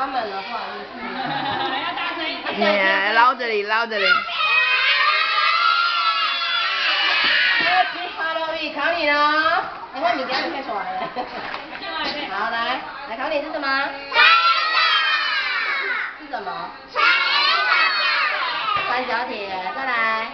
关门了，不好意思。捞着你，捞着你。！Hello，考你。你？好，来，来考你是什么？是什么？三角铁。再来。